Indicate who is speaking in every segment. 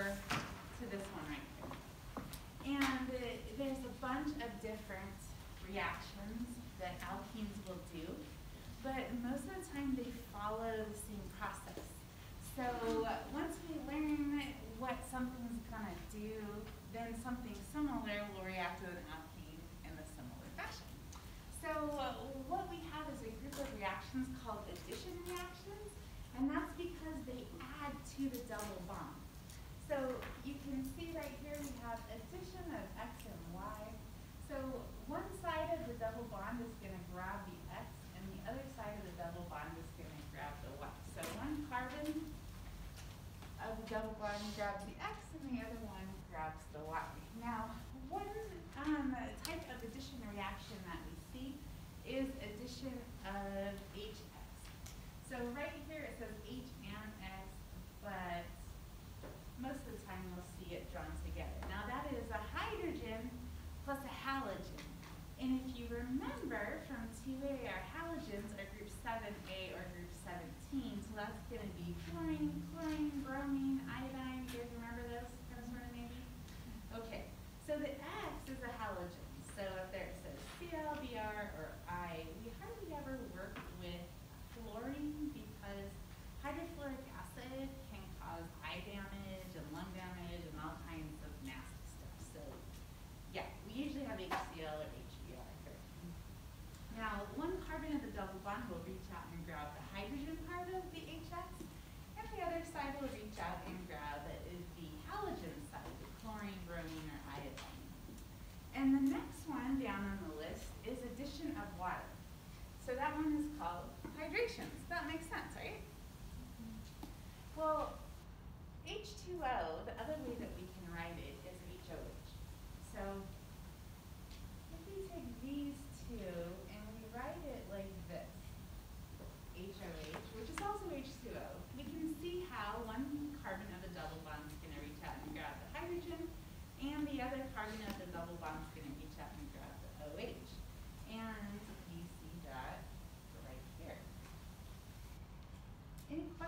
Speaker 1: over to this one right here. And there's a bunch of different reactions that alkenes will do, but most of the time they follow the same process. So once we learn what something's gonna do, then something's linguagem de aviso.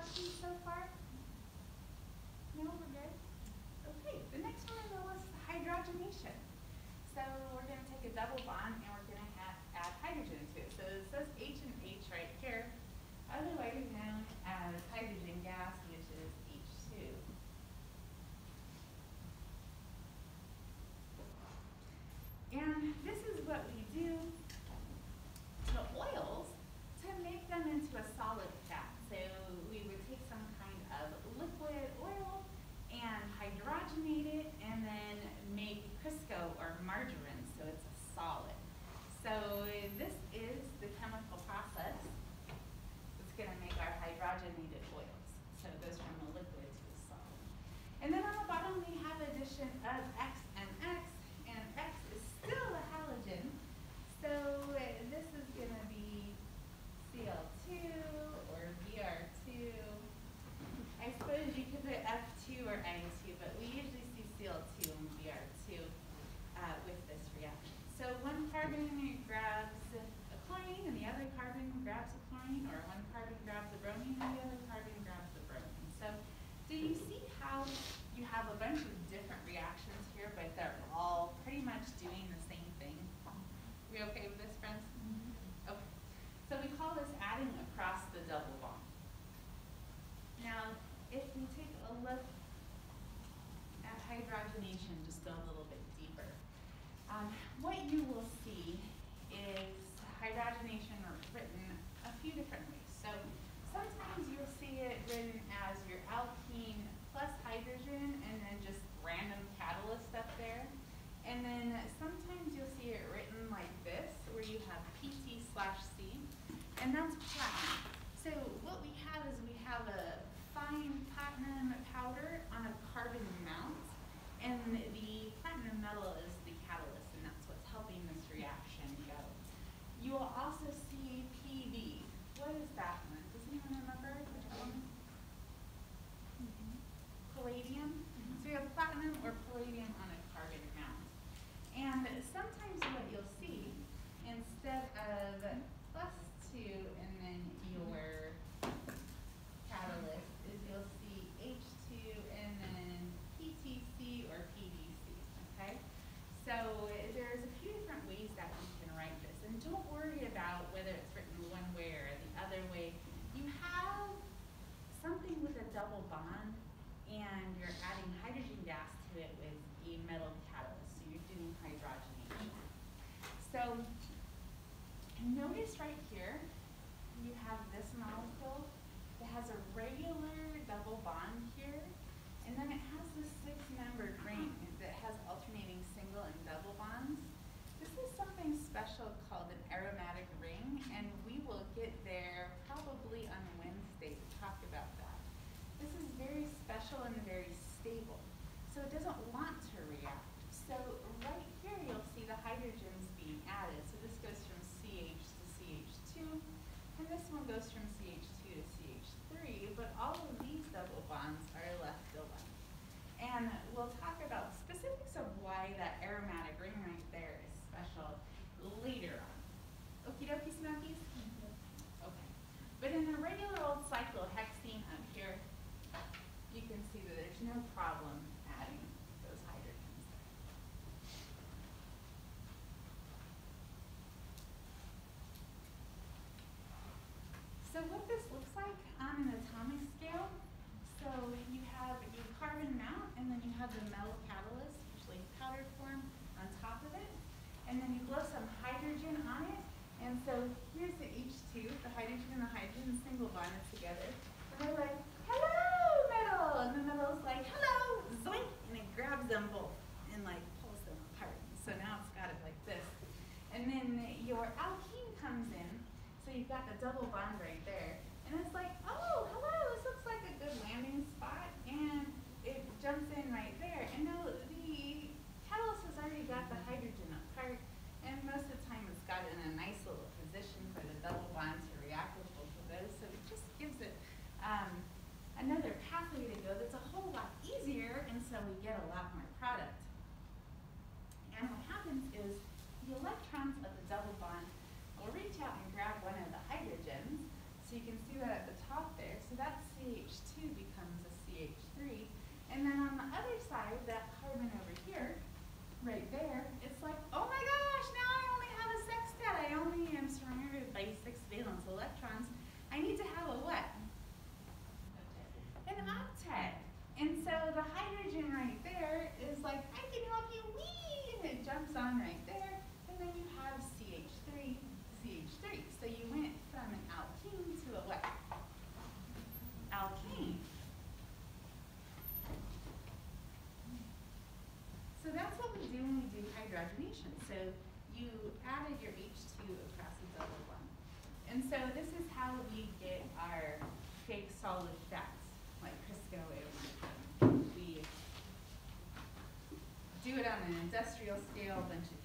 Speaker 1: questions so far? No, we're good? Okay, the next one I know is hydrogenation. So we're going to take a double bond double bond here. And then it has this six-membered ring that has alternating single and double bonds. This is something special called an aromatic ring, and we will get there probably on Wednesday to talk about that. This is very special and very stable, so it doesn't want to react. So right here you'll see the hydrogens being added. So this goes from CH to CH2, and this one goes from in the regular old cyclohexene up here, you can see that there's no problem adding those hydrogens. So what this looks like on an atomic scale, so you have your carbon mount, and then you have the metal catalyst, usually in powder form, on top of it. And then you blow some hydrogen on it, and so your alkene comes in, so you've got the double bond right there. So you added your H2 across a double one. And so this is how we get our fake solid fats, like Crisco We do it on an industrial scale, a bunch of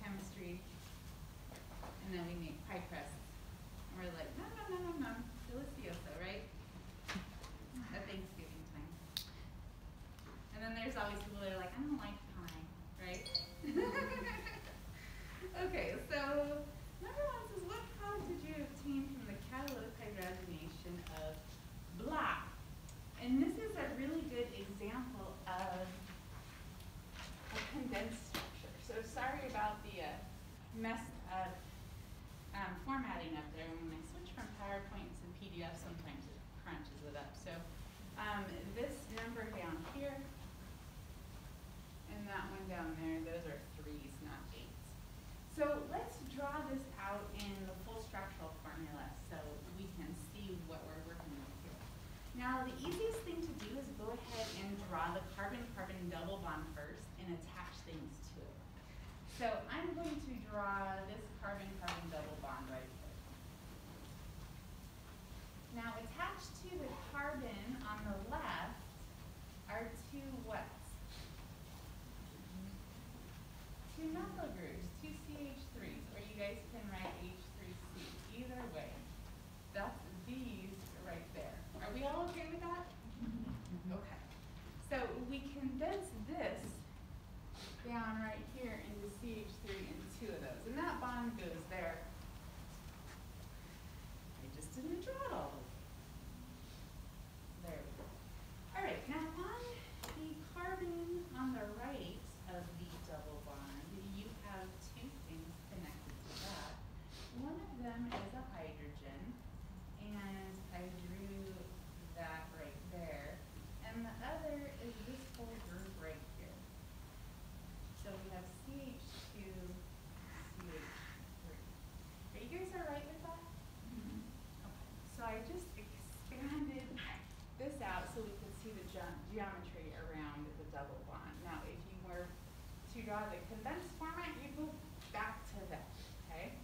Speaker 1: geometry around the double bond. Now, if you were to draw the condensed format, you go back to that, okay?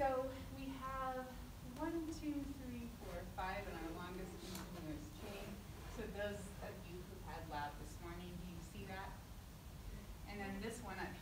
Speaker 1: So we have one, two, three, four, five in our longest continuous chain. So those of you who had lab this morning, do you see that? And then this one up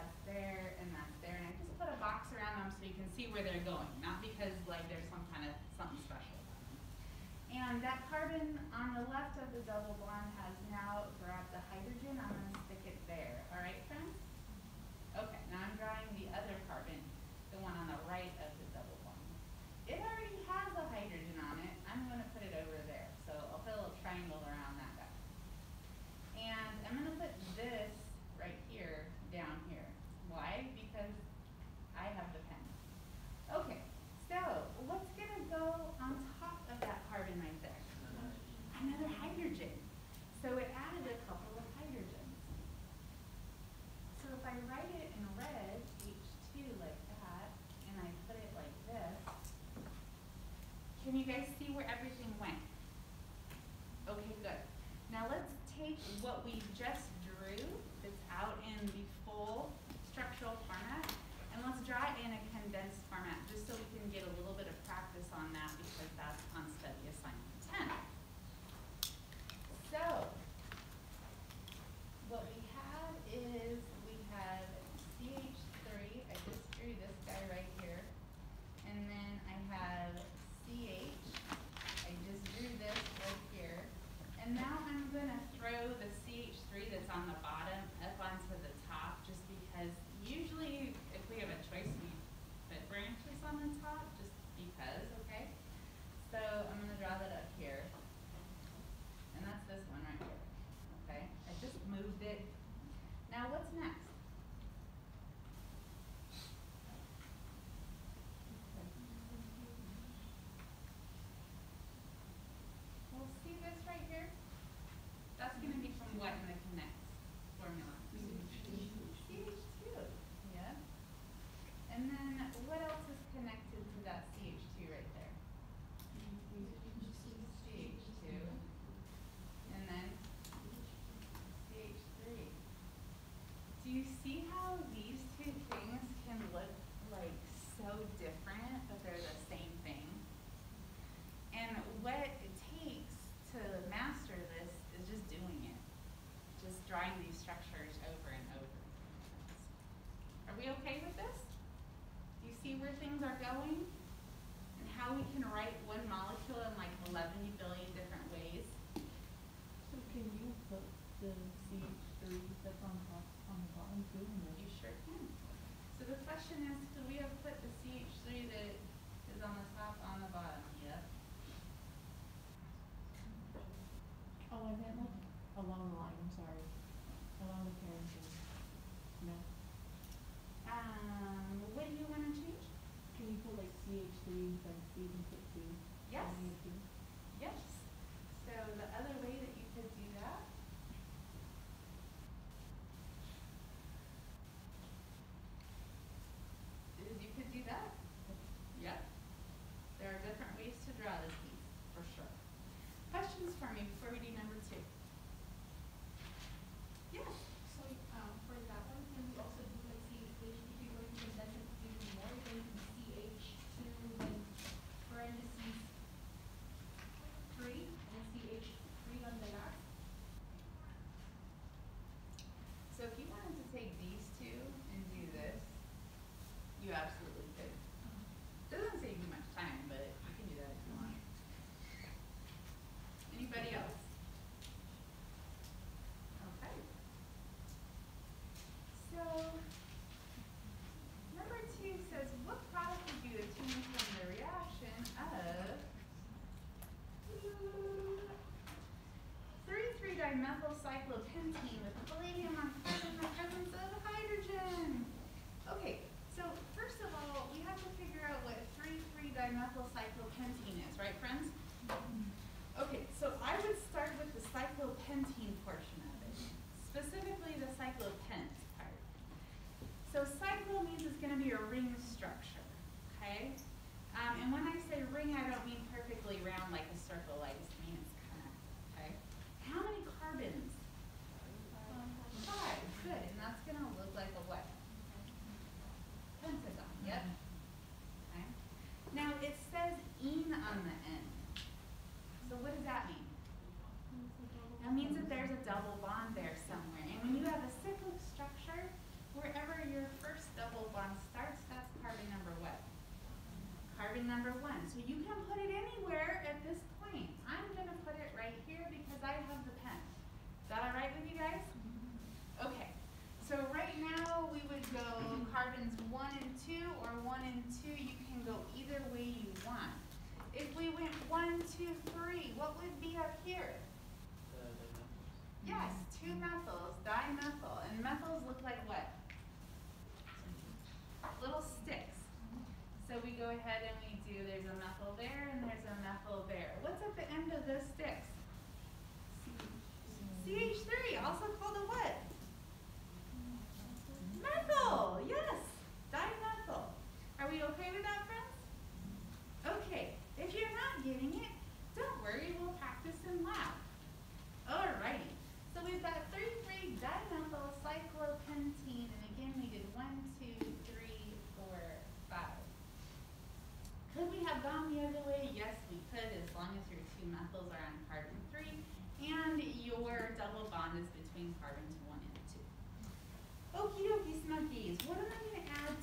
Speaker 1: that's there, and that's there. And I just put a box around them so you can see where they're going, not because like there's some kind of something special. About them. And that carbon on the left of the double bond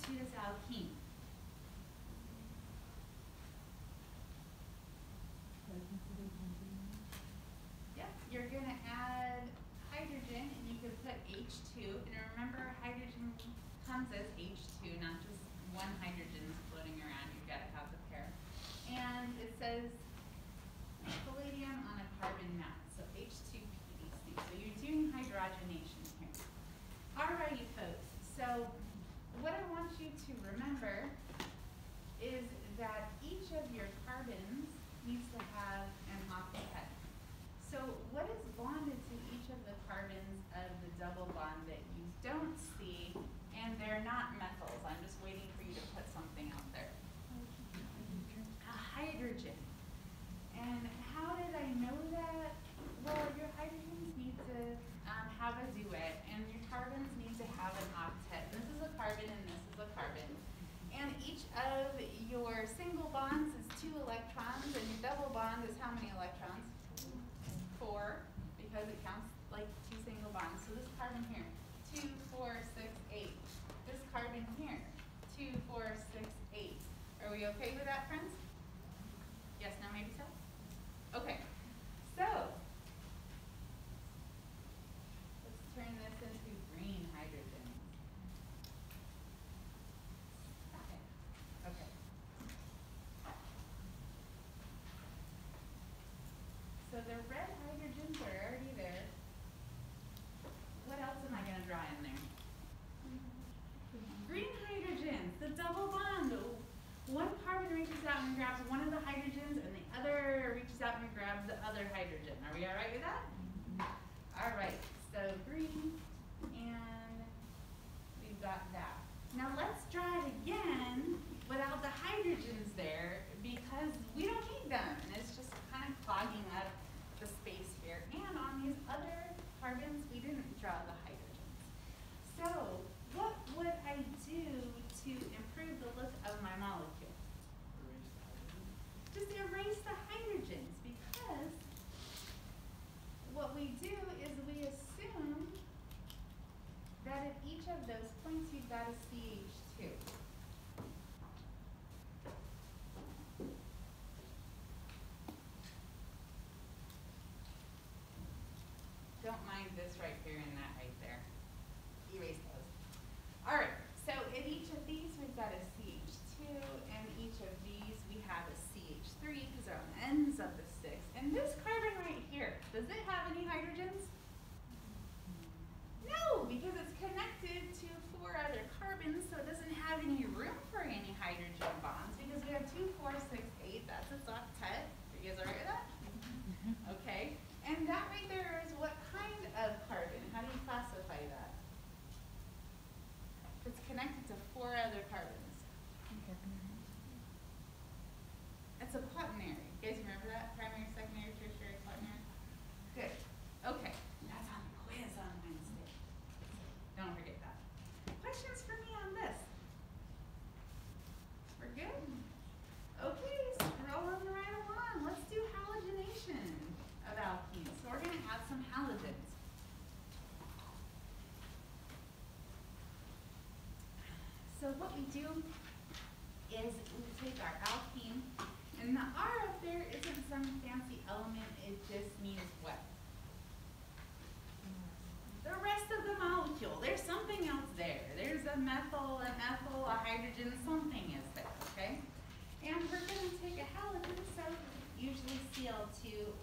Speaker 1: gonna add to this alkene? Yep, you're gonna add hydrogen and you could put H two, and remember hydrogen comes as H two, not just one hydrogen floating around, you've gotta have the pair. And it says palladium on a carbon mat, so H two PDC, so you're doing hydrogenation here. Alrighty folks, so what I want you to remember is that each of your carbons needs to have an octet. So what is bonded to each of the carbons of the double bond that you don't see, and they're not methyls, I'm just waiting for you to put something out there. A hydrogen. And how did I know that? Well, your hydrogens need to um, have a duet, and your carbons need to have an octet. This is a carbon, and this is a carbon. And each of your single bonds is two electrons, and your double bond is how many electrons? Four, because it counts like two single bonds. So this carbon here, two, four, six, eight. This carbon here, two, four, six, eight. Are we okay with that, friends? Yes, no, maybe so? Okay, so let's turn this into green hydrogen. Okay. So that is CH2. Don't mind this right here and that. what we do is we take our alkene, and the R up there isn't some fancy element, it just means what? The rest of the molecule, there's something else there. There's a methyl, an ethyl, a hydrogen, something is there, okay? And we're gonna take a halogen, so usually Cl2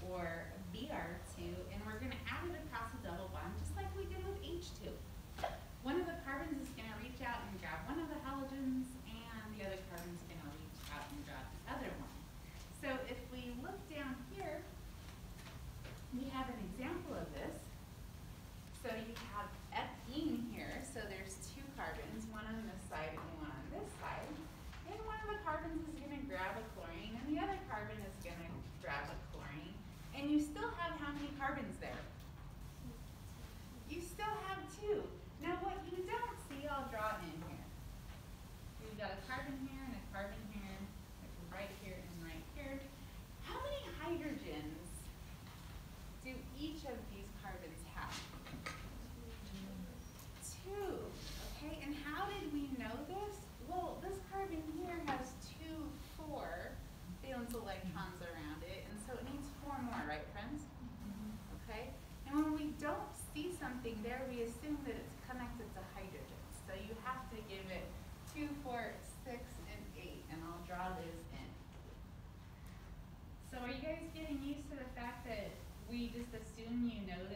Speaker 1: you know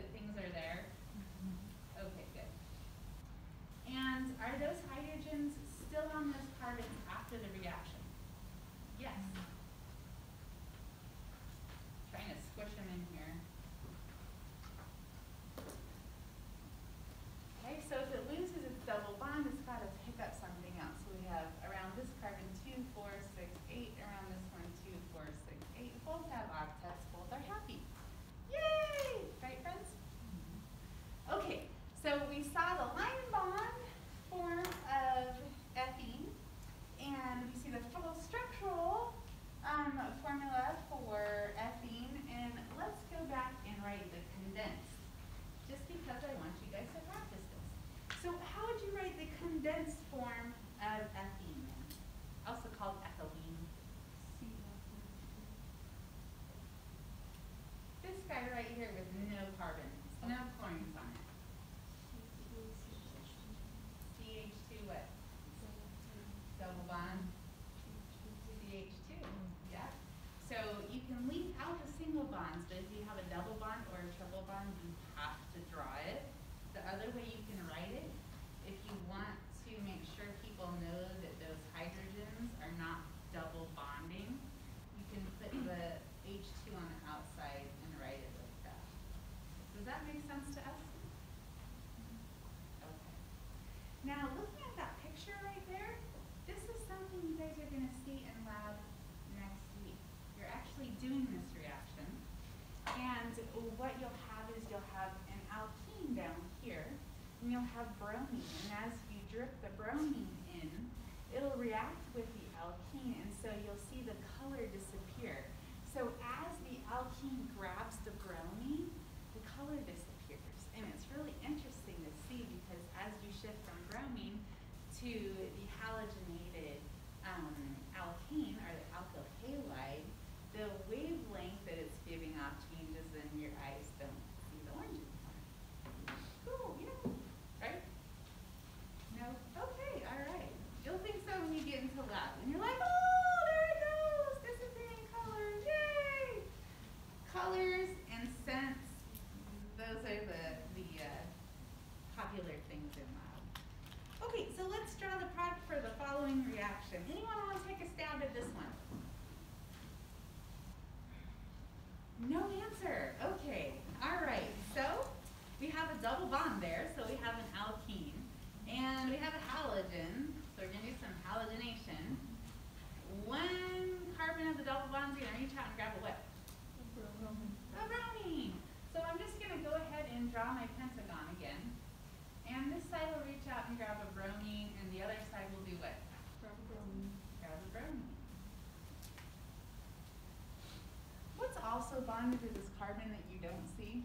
Speaker 1: bonded to this carbon that you don't see?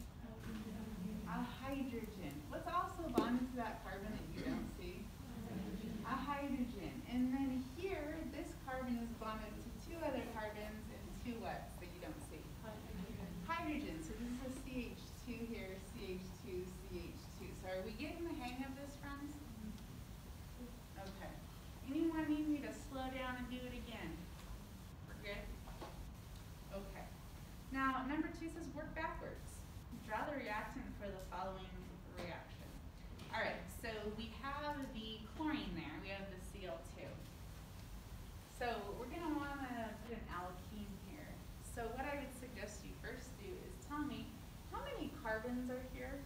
Speaker 1: A hydrogen. What's also bonded to that carbon that you don't see? A hydrogen. And then here, this carbon is bonded to two other carbons and two what's that you don't see? Hydrogen. So this is a CH2 here, CH2, CH2. So are we getting the hang of this, friends? Okay. Anyone need me to slow down and do it again? We're good? Okay. Now, number two says work backwards. Draw the reactant for the following reaction. All right, so we have the chlorine there. We have the Cl2. So we're going to want to put an alkene here. So what I would suggest you first do is tell me how many carbons are here?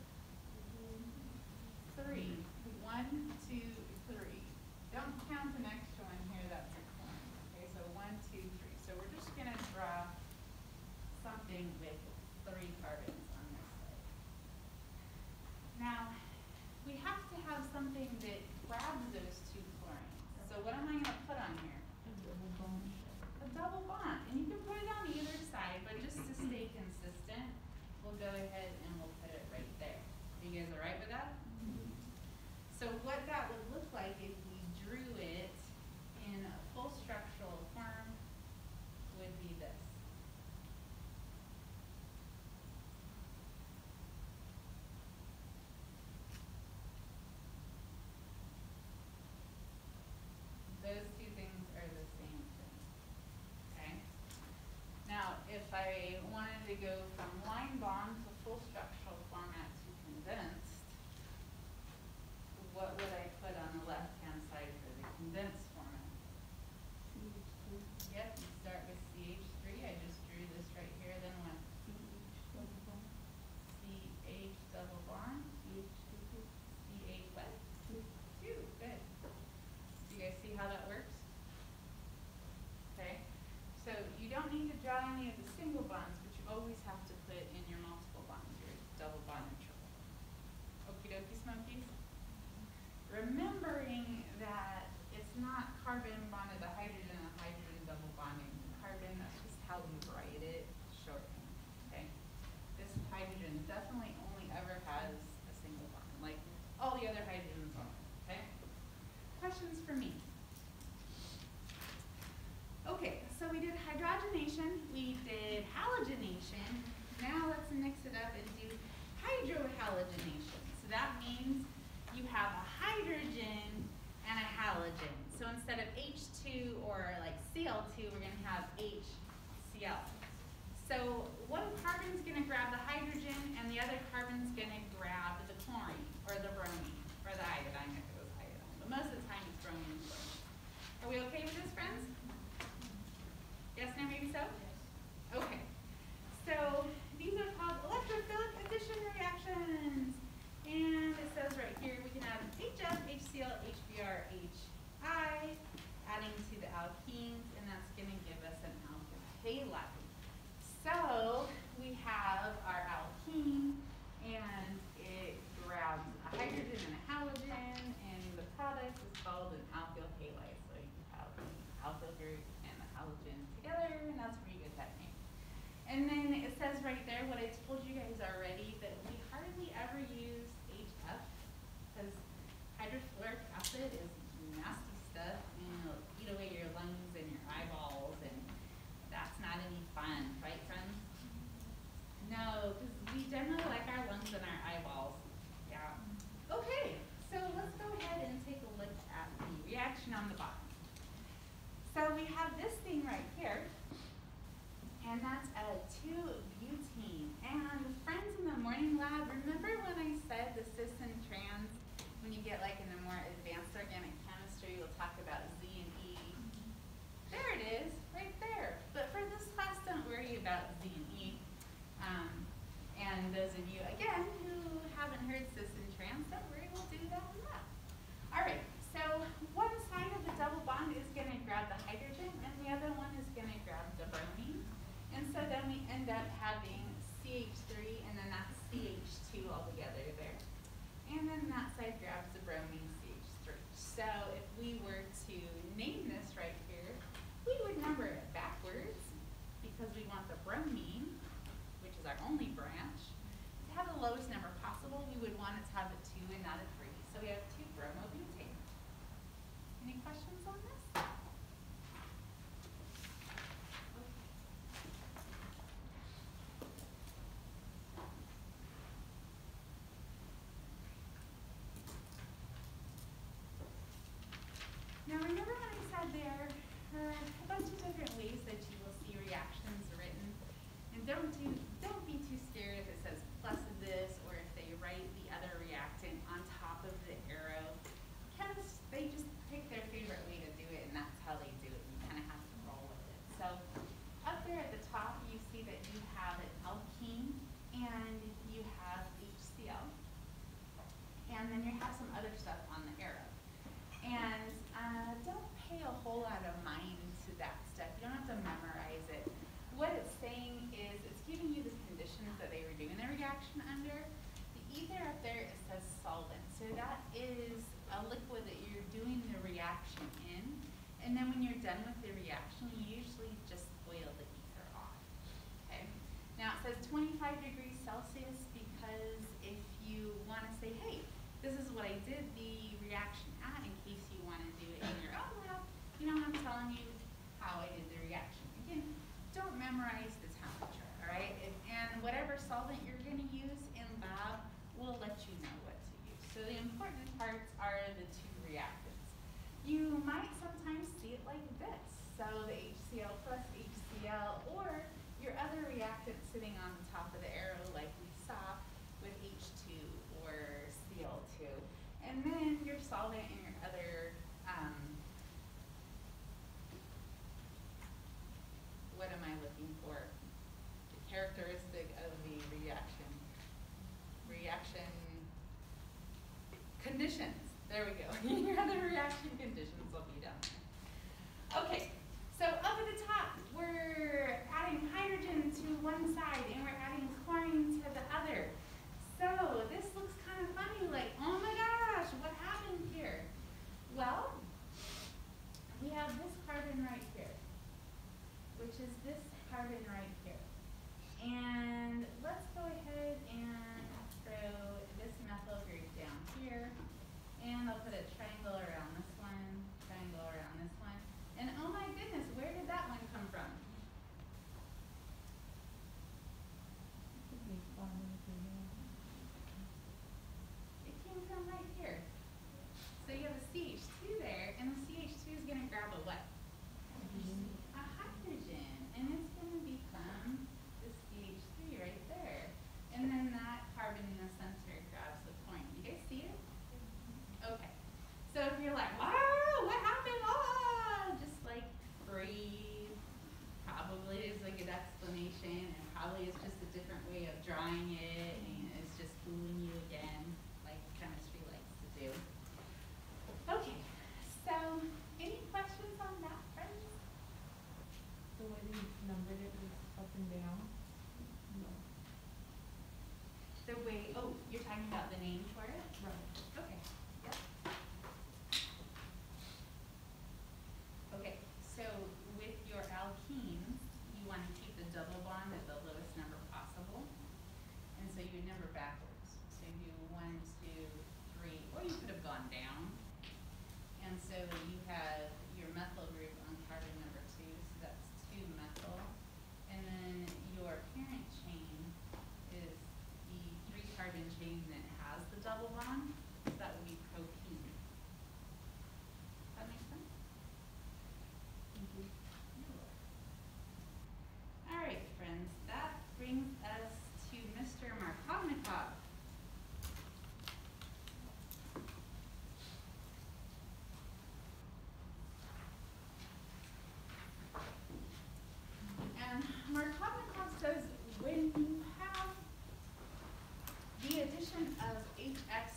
Speaker 1: Three. One, two, three. Don't count the next one here, that's a chlorine. Okay, so one, two, three. So we're just gonna draw something with three carbons on this side. Now, we have to have something that grabs those two chlorines. So what am I gonna put on here? A double bond, and you can put it on either side, but just to stay consistent, we'll go ahead and we'll put it right there. You guys all right with that? So what that would look like if we drew it in a full structural form would be this. Those two things are the same thing. Okay? Now, if I wanted to go Uh, a bunch of different ways that you will see reactions written. And don't do conditions. There we go.
Speaker 2: you
Speaker 1: had the reaction x.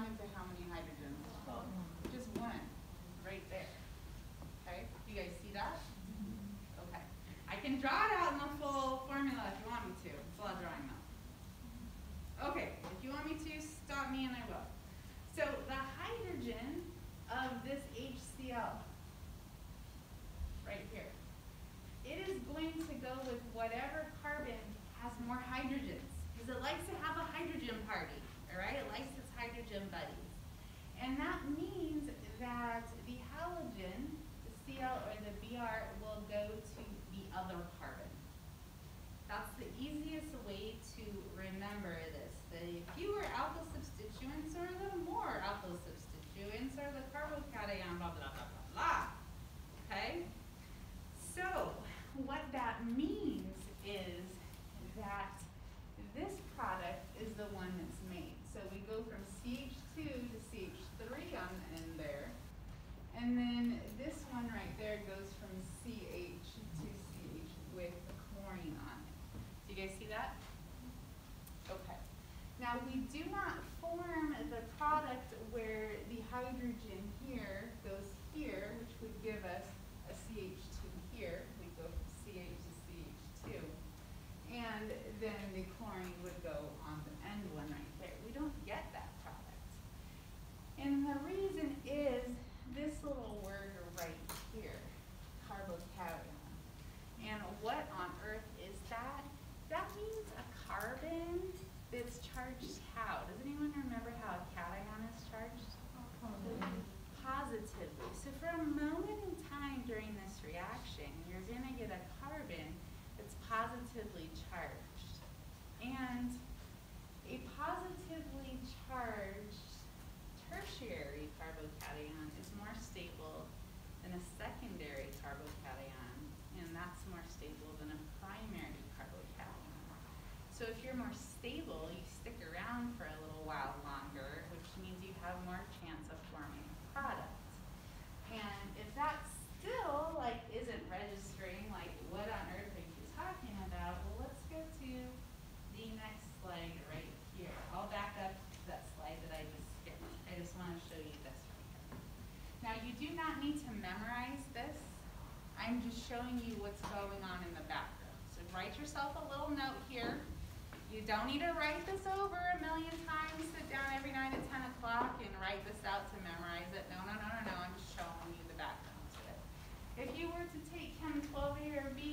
Speaker 1: common how many hydrogens? Just one, right there. Okay, you guys see that? Okay, I can draw it out in the full formula if you want me to. It's a lot of drawing though. Okay, if you want me to, stop me and I will. So the hydrogen of this HCl, right here, it is going to go with whatever carbon has more hydrogens, because it likes to have a hydrogen party. And that means that the halogen, the Cl or the Br, you're more stable, you stick around for a little while longer, which means you have more chance of forming a product. And if that still like isn't registering like what on earth are you talking about, well let's go to the next slide right here. I'll back up to that slide that I just skipped. I just want to show you this right here. Now you do not need to memorize this. I'm just showing you what's going on in the background. So write yourself a little note here you don't need to write this over a million times, sit down every night at 10 o'clock and write this out to memorize it. No, no, no, no, no, I'm just showing you the background to it. If you were to take Chem 12A or B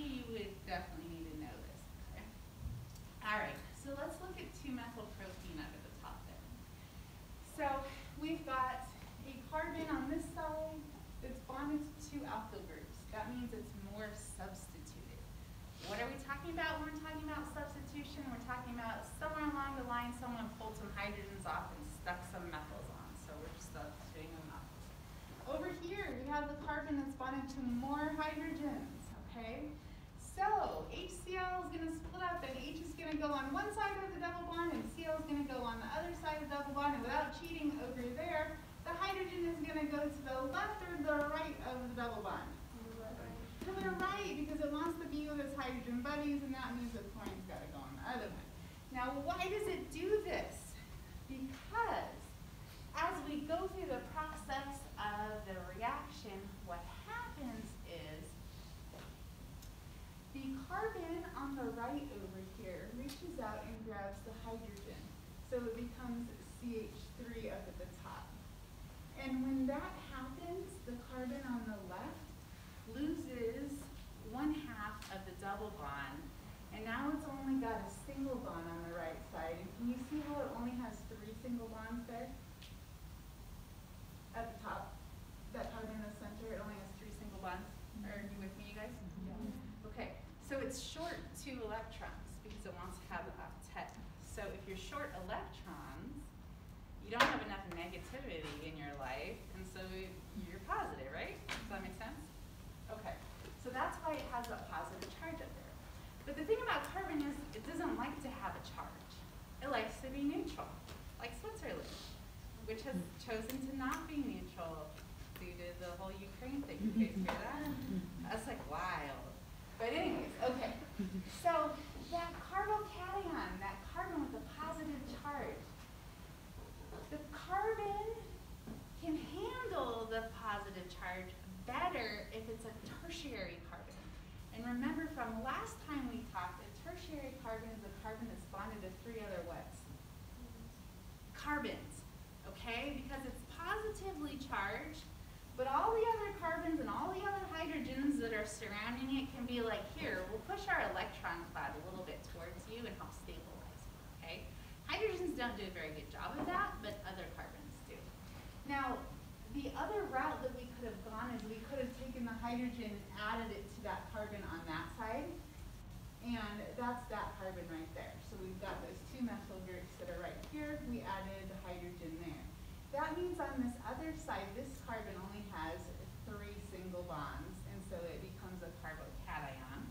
Speaker 1: two methyl groups that are right here, we added hydrogen there. That means on this other side, this carbon only has three single bonds, and so it becomes a carbocation.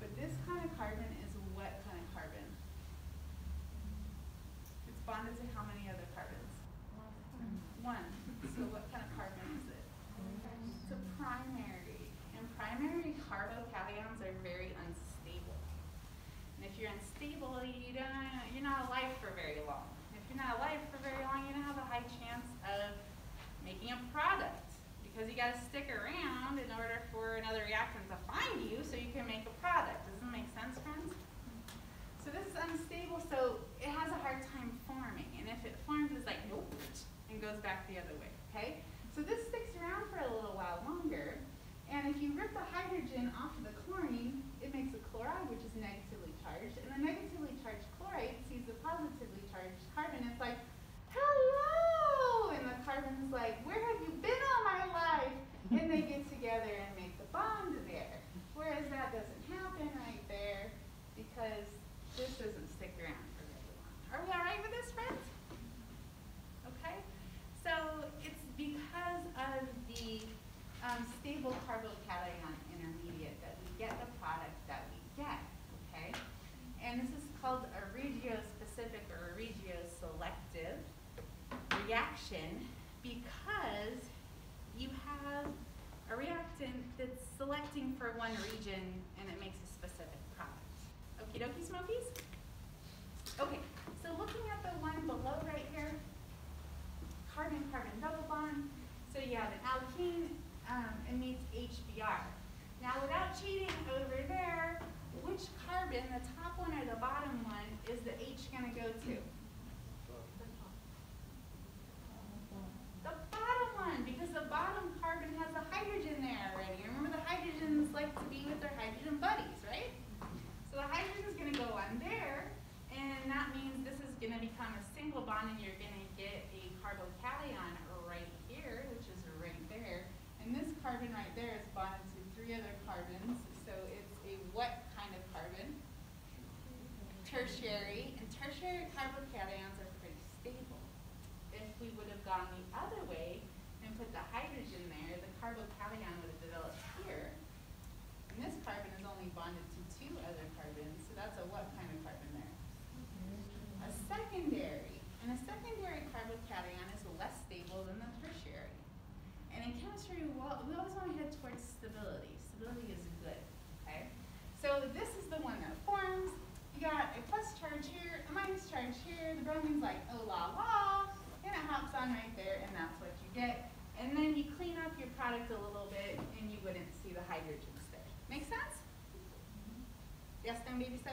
Speaker 1: But this kind of carbon is what kind of carbon? It's bonded to how many other carbons? One. So what kind of carbon is it? It's a primary. And primary carbocations are very unstable. And if you're unstable, not alive for very long. If you're not alive for very long, you're gonna have a high chance of making a product because you gotta stick around in order for another reactant to find you so you can make a product. Does that make sense, friends? So this is unstable, so it has a hard time forming. And if it forms, it's like, nope, and goes back the other way. cheating. secondary and tertiary carbocations are pretty stable. If we would have gone the other way and put the hydrogen there, the carbocation would have developed here. And this carbon is only bonded to two other carbons, so that's a what kind of carbon there? A secondary. And a secondary carbocation is less stable than the tertiary. And in chemistry, we always want to head towards stability. Stability there. The bromine's like, oh la la, and it hops on right there, and that's what you get. And then you clean up your product a little bit, and you wouldn't see the hydrogen there. Make sense? Mm-hmm.
Speaker 2: Yes,
Speaker 1: then maybe so?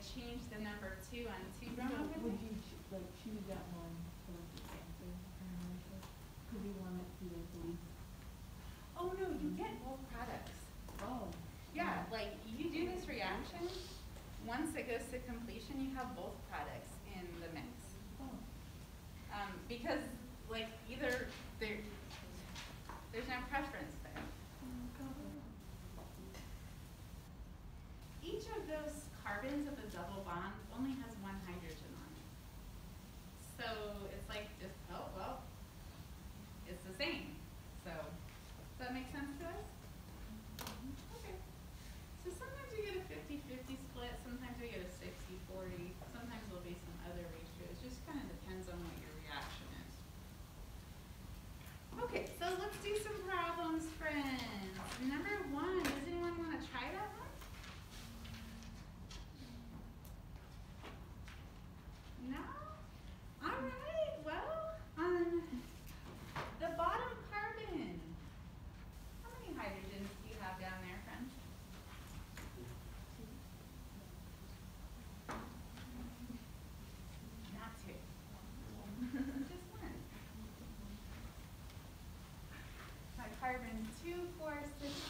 Speaker 1: they
Speaker 3: the
Speaker 1: number two
Speaker 3: on
Speaker 2: two.
Speaker 1: Would
Speaker 2: you ch- like choose that one for like the? Could want it to be like the
Speaker 1: Oh no, you get both products.
Speaker 2: Oh.
Speaker 1: Yeah, like you do this reaction, once it goes to completion, you have both carbon 2, 4, 6,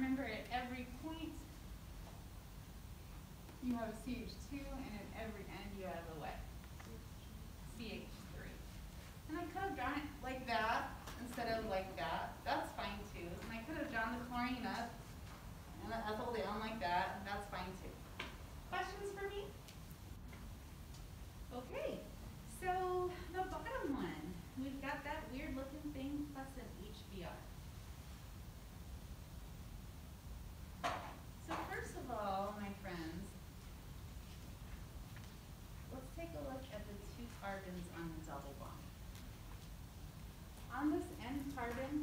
Speaker 1: remember at every point you have a CH2 and at every end you have a what? CH3. And I could have drawn it like that instead of like that. That's fine too. And I could have drawn the chlorine up and the ethyl down like that. That's fine too. Questions for me? Okay, so the bottom one, we've got that weird looking thing plus an HBr. carbons on the double bond. On this end carbon,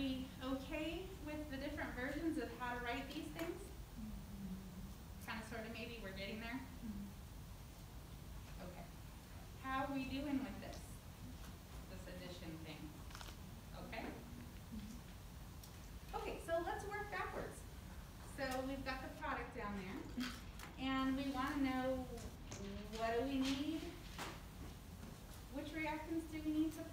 Speaker 1: we okay with the different versions of how to write these things? Kind of, sort of, maybe we're getting there. Okay. How are we doing with this? This addition thing. Okay? Okay, so let's work backwards. So we've got the product down there, and we want to know what do we need? Which reactants do we need to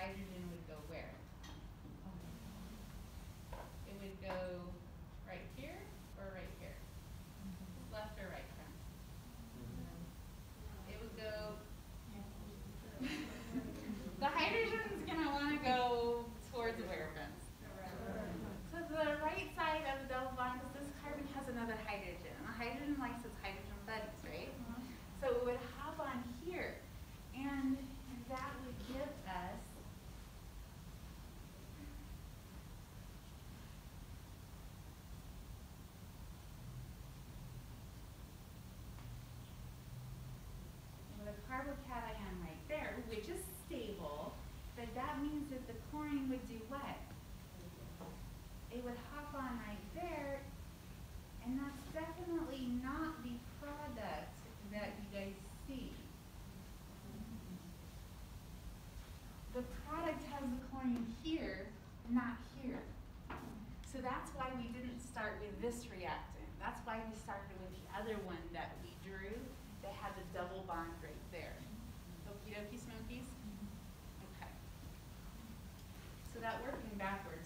Speaker 1: hydrogen would go where? Oh, it would go carbocation right there, which is stable, but that means that the chlorine would do what? It would hop on right there, and that's definitely not the product that you guys see. The product has the chlorine here, not here. So that's why we didn't start with this reactant. That's why we started with the other one that we drew that had the double bond Okie? Mm-hmm. Okay. So that working backwards.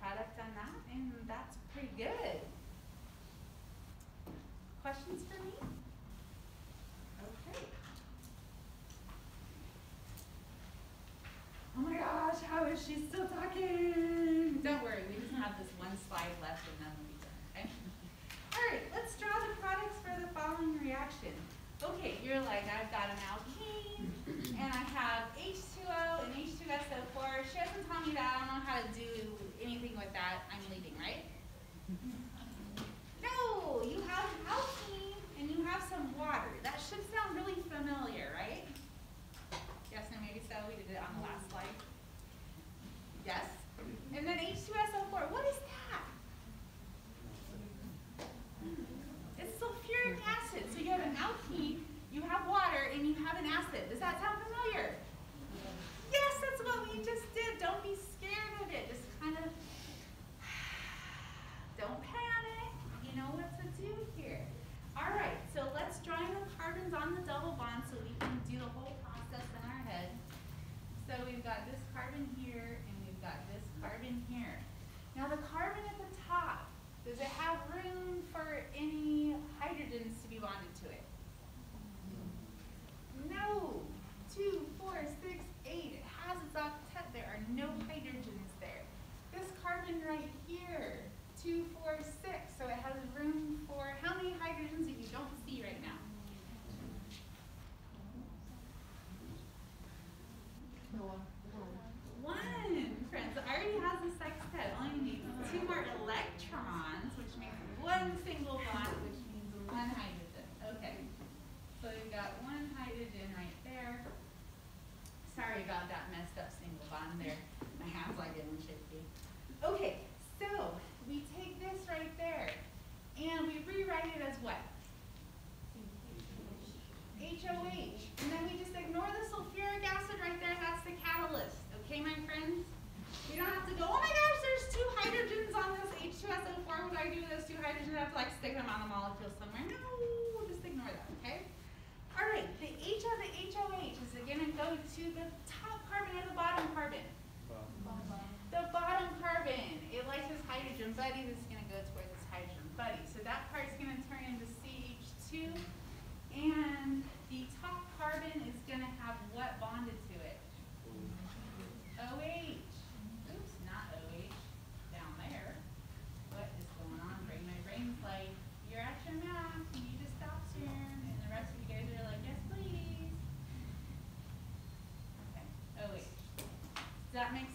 Speaker 1: product on that, and that's pretty good. Questions for me? Okay. Oh my gosh, how is she still talking? Don't worry, we just have this one slide left and then we'll be done, okay? All right, let's draw the products for the following reaction. Okay, you're like, goes where this hydrogen buddy. So that part's going to turn into CH2, and the top carbon is going to have what bonded to it? OH. Oops, not OH. Down there. What is going on? Bring my brain like, you're at your math, you need to stop soon. And the rest of you guys are like, yes, please. Okay, OH. Does that make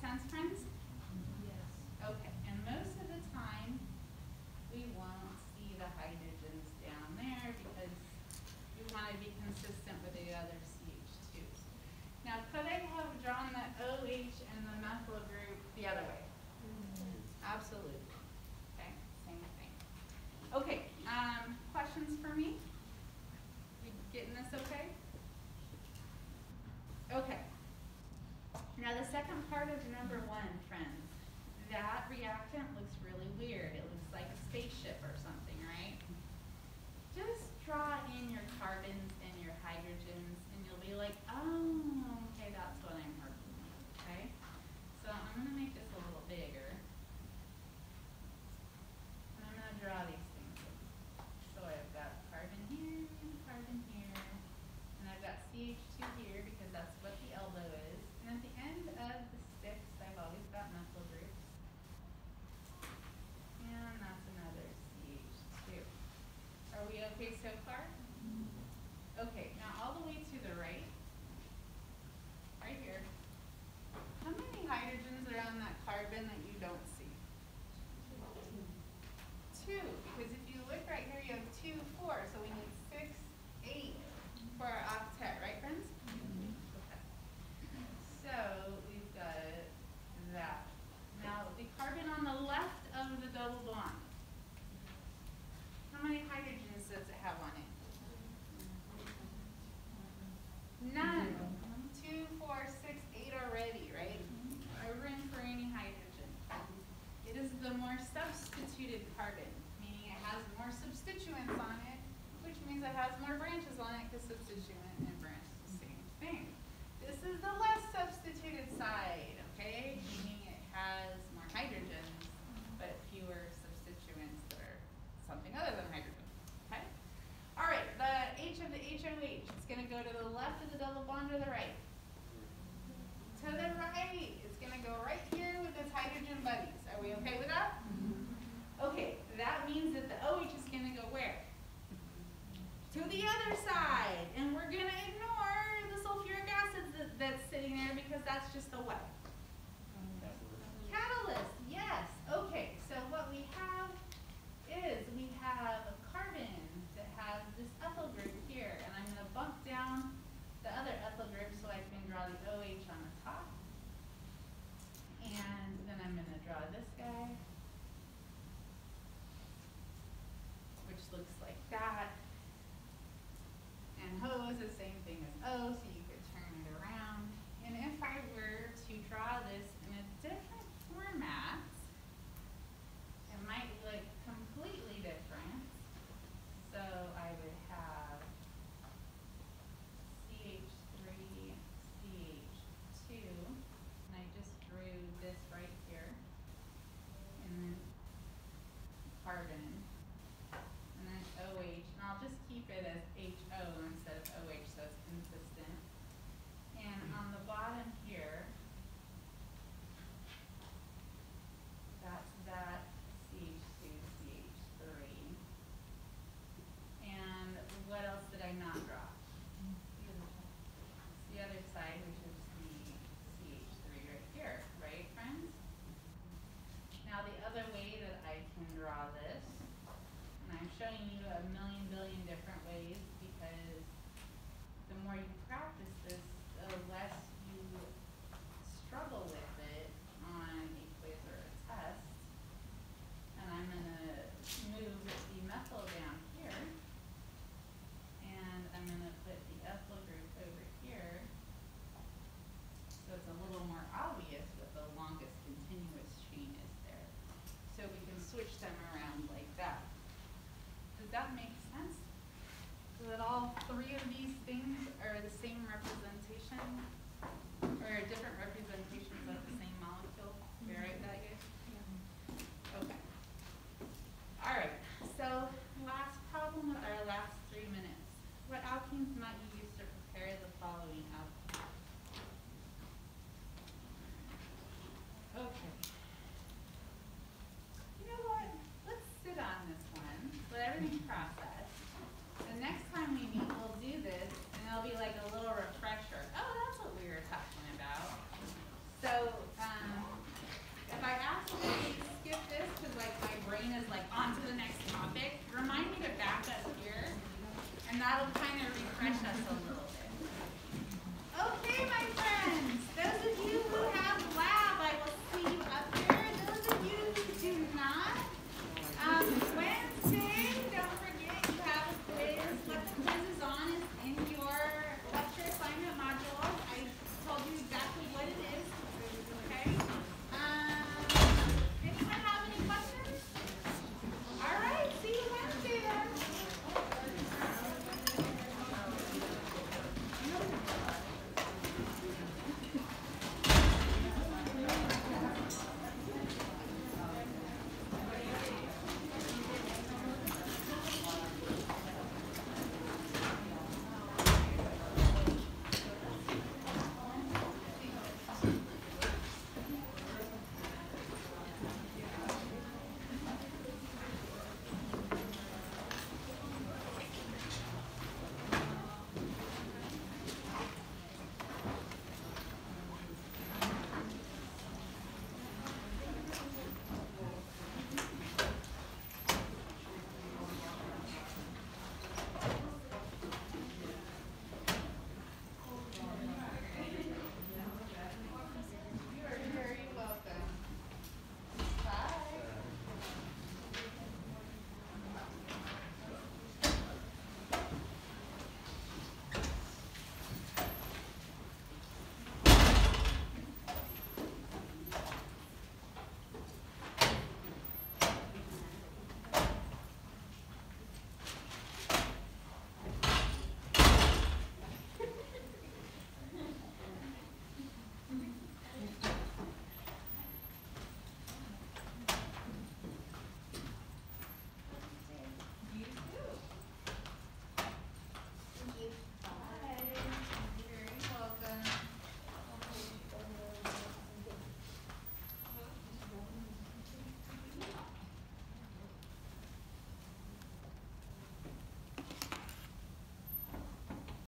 Speaker 1: Part of number one, friends. That reaction Kay Soklar.